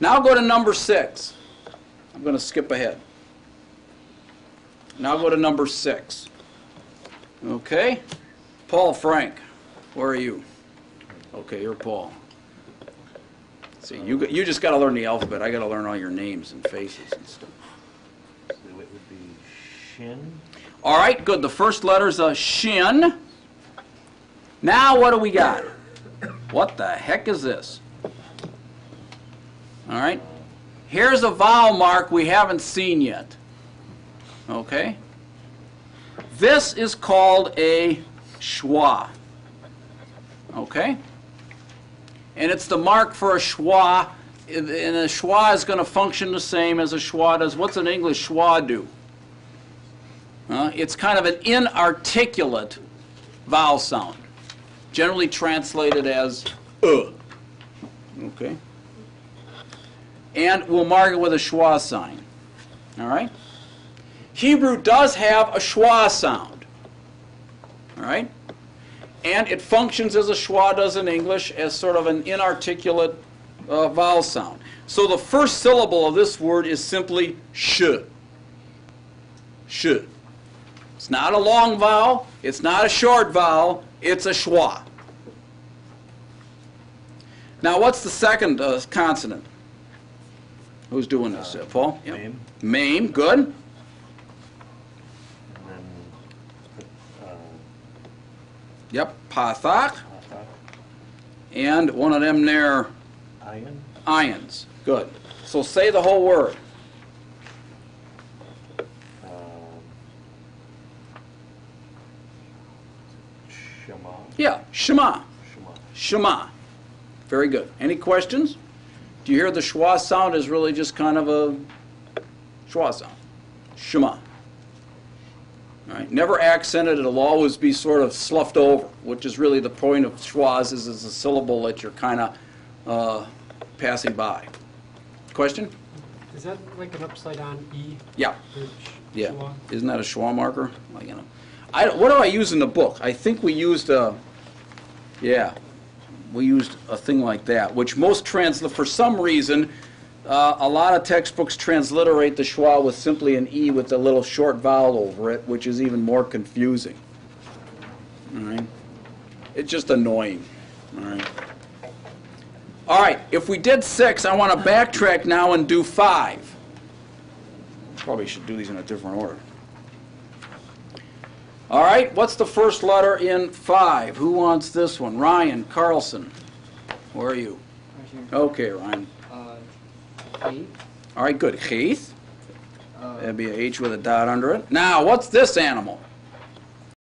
Now go to number six. I'm going to skip ahead. Now go to number six. Okay? Paul Frank, where are you? Okay, you're Paul. See, you, you just got to learn the alphabet. I got to learn all your names and faces and stuff. So it would be shin, All right, good. The first letter's a shin. Now what do we got? What the heck is this? All right. Here's a vowel mark we haven't seen yet. Okay? This is called a schwa. Okay? And it's the mark for a schwa, and a schwa is going to function the same as a schwa does. What's an English schwa do? Uh, it's kind of an inarticulate vowel sound, generally translated as uh. Okay? And we'll mark it with a schwa sign. All right? Hebrew does have a schwa sound. All right? And it functions as a schwa does in English as sort of an inarticulate uh, vowel sound. So the first syllable of this word is simply sh. Sh. It's not a long vowel, it's not a short vowel, it's a schwa. Now, what's the second uh, consonant? Who's doing this? Uh, Paul? Yep. Mame. Mame, good. and then, uh, Yep, patach. Athak, And one of them there, ayin, ions. Good. So say the whole word. um, shema, Yeah, Shema. shema. Shema. Very good. Any questions? Do you hear the schwa sound is really just kind of a schwa sound? Shema. All right. Never accented. It'll always be sort of sloughed over, which is really the point of schwas is it's a syllable that you're kind of uh, passing by. Question? Is that like an upside down E? Yeah. Yeah. schwa? Isn't that a schwa marker? Like, you know. I, what do I use in the book? I think we used a, yeah, we used a thing like that, which most transla, for some reason, uh, a lot of textbooks transliterate the schwa with simply an E with a little short vowel over it, which is even more confusing. All right? It's just annoying. All right? All right, if we did six, I want to backtrack now and do five. Probably should do these in a different order. All right, what's the first letter in five? Who wants this one? Ryan Carlson. Where are you? Okay, Ryan. Uh. All right, good. Heath. Uh, That'd be a H with a dot under it. Now, what's this animal?